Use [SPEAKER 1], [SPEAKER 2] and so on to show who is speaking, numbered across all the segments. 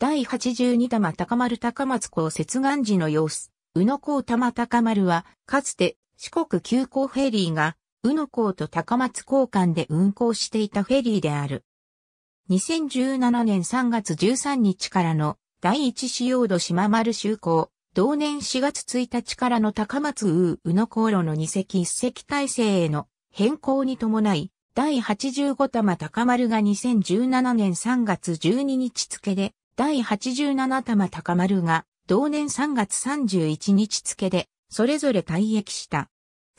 [SPEAKER 1] 第82玉高丸高松港接岸時の様子。宇野港玉高丸は、かつて四国急行フェリーが、宇野港と高松港間で運航していたフェリーである。2017年3月13日からの第一使用度島丸就航、同年4月1日からの高松ウー宇野航路の2隻1隻体制への変更に伴い、第85玉高丸が2017年3月12日付で、第87玉高丸が同年3月31日付で、それぞれ退役した。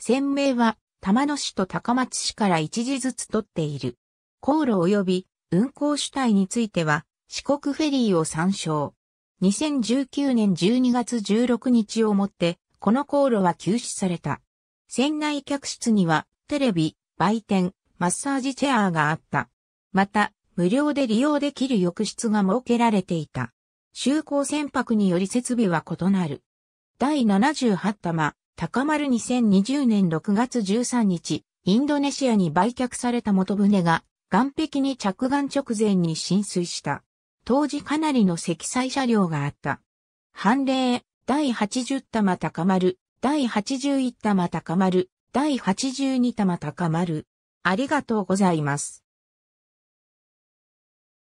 [SPEAKER 1] 船名は、玉野市と高松市から一時ずつ取っている。航路及び運行主体については、四国フェリーを参照。2019年12月16日をもって、この航路は休止された。船内客室には、テレビ、売店、マッサージチェアがあった。また、無料で利用できる浴室が設けられていた。就航船舶により設備は異なる。第78玉、高丸2020年6月13日、インドネシアに売却された元船が、岸壁に着岸直前に浸水した。当時かなりの積載車両があった。判例、第80玉高丸、第81玉高丸、第82玉高丸。ありがとうございます。